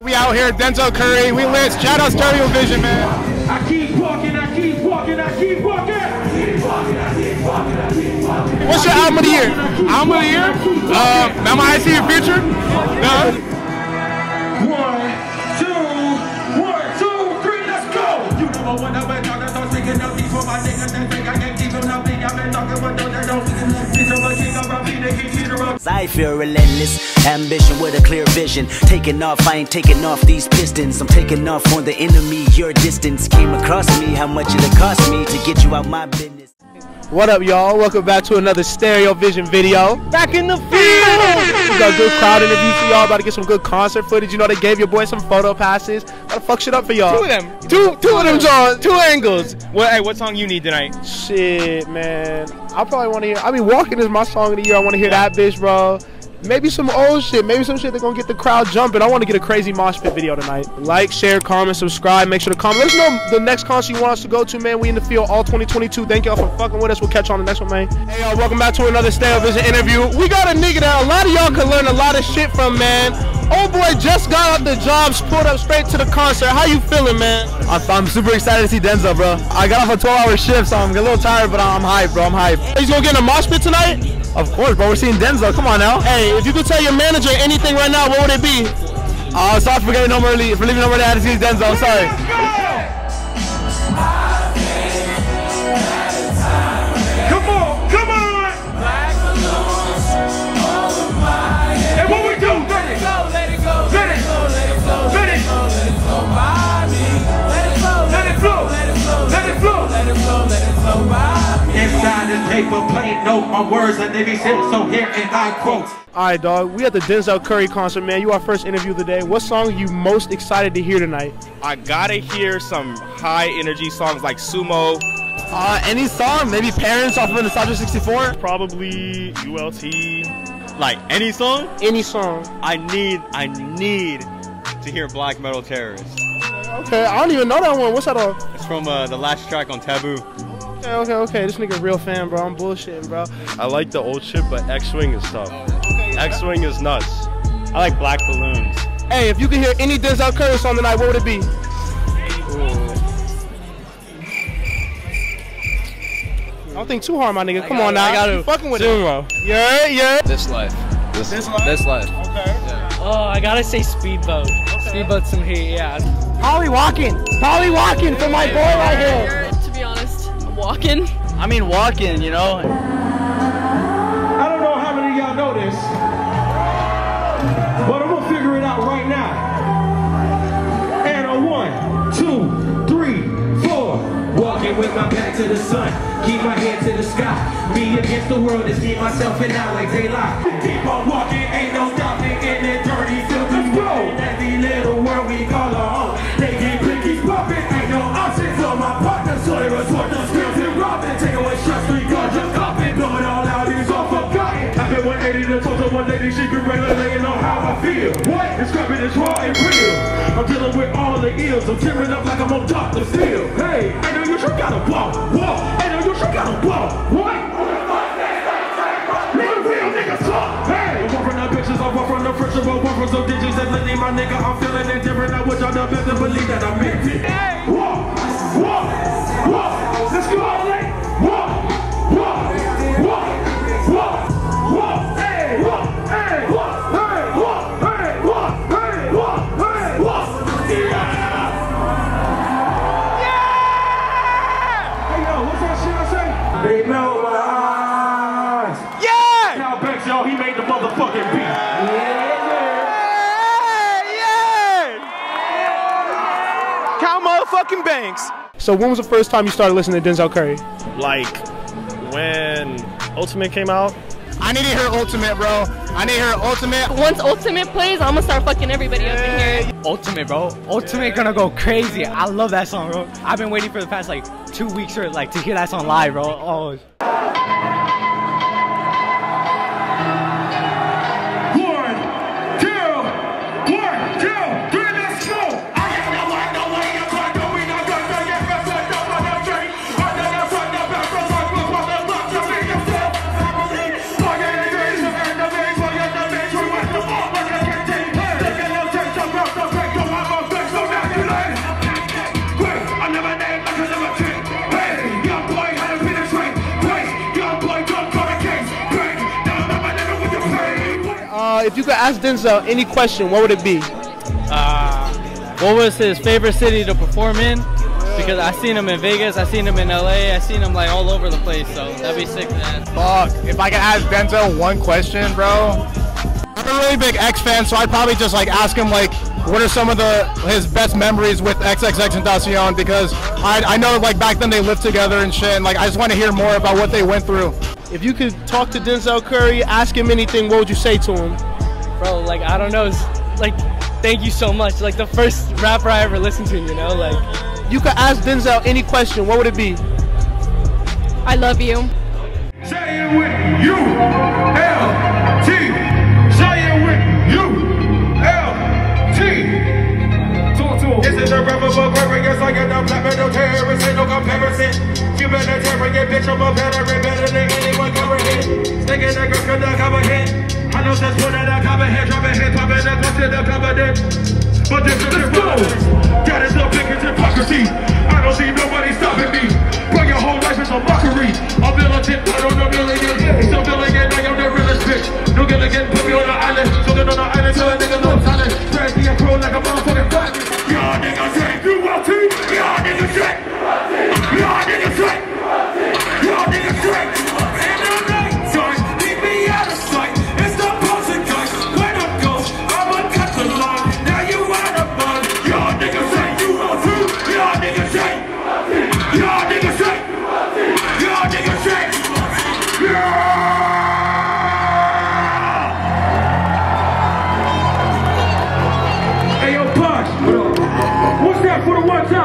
We out here, Denzel Curry. We lit. Shout out StereoVision, man. I keep walking, I keep walking, I keep walking. What's your album of the year? Album of the year? Uh, Mama I See Your Future? No. One, two, one, two, three, let's go. You never want to bet talking, so speaking up for my niggas that think I can't keep them nothing. I've been talking those that don't. This of a king of I feel relentless, ambition with a clear vision. Taking off, I ain't taking off these pistons. I'm taking off on the enemy. Your distance came across me. How much it cost me to get you out my business? What up, y'all? Welcome back to another StereoVision video. Back in the field! We got good crowd interviews for y'all. About to get some good concert footage. You know, they gave your boy some photo passes. Gotta fuck shit up for y'all. Two of them. Two, two of them, John. Two angles. What? Hey, what song you need tonight? Shit, man. I probably want to hear. I mean, Walkin is my song of the year. I want to hear that bitch, bro. Maybe some old shit. Maybe some shit that's gonna get the crowd jumping. I want to get a crazy mosh pit video tonight. Like, share, comment, subscribe. Make sure to comment. Let us know the next concert you want us to go to, man. We in the field all 2022. Thank y'all for fucking with us. We'll catch you on the next one, man. Hey, y'all. Welcome back to another StereoVision interview. We got a nigga that a lot of y'all can learn a lot of shit from, man. Old boy just got out the jobs, pulled up straight to the concert. How you feeling, man? I'm, I'm super excited to see Denzel, bro. I got off a 12 hour shift, so I'm a little tired, but I'm hyped, bro. I'm hyped. He's gonna get in a mosh pit tonight? Of course, bro. We're seeing Denzel. Come on now. Hey, if you could tell your manager anything right now, what would it be? Uh, sorry for getting home early, for leaving home early. I had to see Denzel. I'm sorry. Inside this paper plate note, my words are navy seal, so here and I quote. All right, dog. We at the Denzel Curry concert, man. You our first interview of the day. What song are you most excited to hear tonight? I gotta hear some high energy songs like Sumo. Uh, any song? Maybe Parents off of Nostalgic 64? Probably ULT. Like any song? Any song. I need, I need to hear Black Metal Terrorist. Okay, I don't even know that one. What's that on? It's from uh, the last track on Taboo. Okay, okay, okay. This nigga real fan, bro. I'm bullshitting, bro. I like the old shit, but X-Wing is tough. X-Wing is nuts. I like Black Balloons. Hey, if you could hear any Denzel Curry song tonight, what would it be? I Don't think too hard, my nigga. Come on now. I gotta- You fucking with it. Sumo. Yeah, yeah. This life. This, This life? This life. Okay. Oh, I gotta say speedboat. Speedboat some heat, yeah. Polly walking. Polly walking for my boy right here. To be honest, walking. I mean, walking, you know? I don't know how many of y'all know this, but I'm gonna figure it out right now. And a one, two, three, four. Walking with my back to the sun, keep my head to the sky. Me against the world is me, myself, and I like daylight. Keep on walking, ain't no stopping in that dirty, filthy world. That the little world we call our one lady, she been regulating on how I feel. What? Describing is raw and real. I'm dealing with all the ills. I'm tearing up like I'm on Dr. Steel. Hey, I know you sure gotta walk, walk. I know you sure gotta walk. What? Let real niggas talk. Hey, I walk from the the some digits that lately, my nigga, I'm feeling it different. I want y'all to better believe that I meant it. Count motherfucking banks. So when was the first time you started listening to Denzel Curry? Like when Ultimate came out. I need to hear Ultimate, bro. I need to hear Ultimate. Once Ultimate plays, I'm gonna start fucking everybody up in here. Ultimate, bro. Ultimate gonna go crazy. I love that song, bro. I've been waiting for the past like two weeks or like to hear that song live, bro. Oh, if you could ask Denzel any question, what would it be? Uh, what was his favorite city to perform in? Because I seen him in Vegas, I seen him in LA, I seen him like all over the place. So that'd be sick, man. Fuck. If I could ask Denzel one question, bro. I'm a really big X fan, so I'd probably just like ask him like, what are some of the his best memories with XXXTentacion? Because I, I know like back then they lived together and shit, and like I just want to hear more about what they went through. If you could talk to Denzel Curry, ask him anything, what would you say to him? Bro, like I don't know, it's, like thank you so much. Like the first rapper I ever listened to, you know, like You could ask Denzel any question, what would it be? I love you. Say it with you, I know that's what I cover hit. Dropping hip hop and it. But this is the rules. That is the biggest hypocrisy. I don't see nobody stopping me. Bro, your whole life is a mockery. A militant, I don't know million. It's a million, I am the realest bitch. No gilligan, put One time?